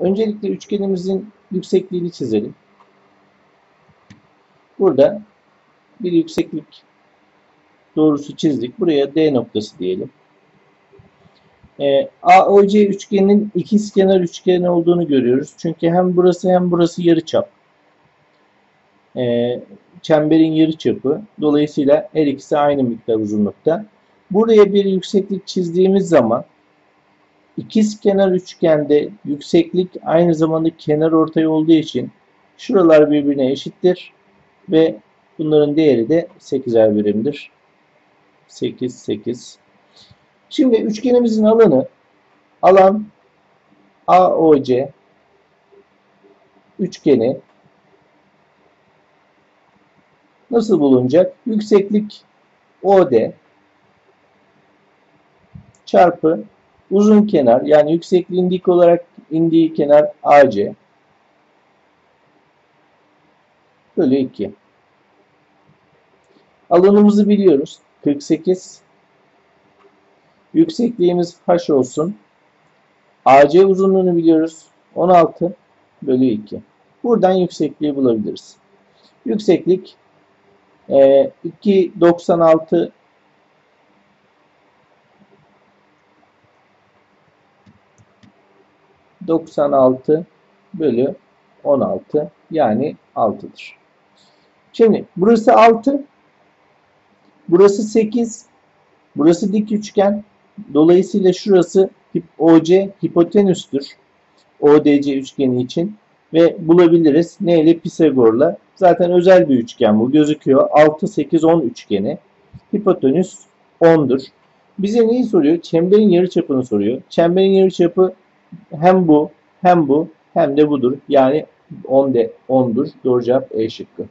öncelikle üçgenimizin yüksekliğini çizelim. Burada bir yükseklik doğrusu çizdik. Buraya D noktası diyelim. E, AOC üçgeninin ikizkenar üçgen olduğunu görüyoruz. Çünkü hem burası hem burası yarıçap. E, çemberin yarıçapı. Dolayısıyla her ikisi aynı miktar uzunlukta. Buraya bir yükseklik çizdiğimiz zaman ikizkenar üçgende yükseklik aynı zamanda kenar ortay olduğu için şuralar birbirine eşittir ve bunların değeri de 8'er birimdir. 8, 8. Şimdi üçgenimizin alanı alan AOC üçgeni nasıl bulunacak? Yükseklik OD çarpı uzun kenar yani yüksekliğin dik olarak indiği kenar AC bölü 2. Alanımızı biliyoruz. 48 Yüksekliğimiz h olsun. AC uzunluğunu biliyoruz. 16 bölü 2. Buradan yüksekliği bulabiliriz. Yükseklik e, 2.96 96 bölü 16 yani 6'dır. Şimdi burası 6. Burası 8. Burası dik üçgen. Dolayısıyla şurası OC hipotenüstür. ODC üçgeni için ve bulabiliriz. Ne ile? Pisagor'la. Zaten özel bir üçgen bu. Gözüküyor. 6, 8, 10 üçgeni. Hipotenüs 10'dur. Bize neyi soruyor? Çemberin yarıçapını soruyor. Çemberin yarıçapı hem bu, hem bu, hem de budur. Yani 10 de 10'dur. Doğru cevap E şıkkı.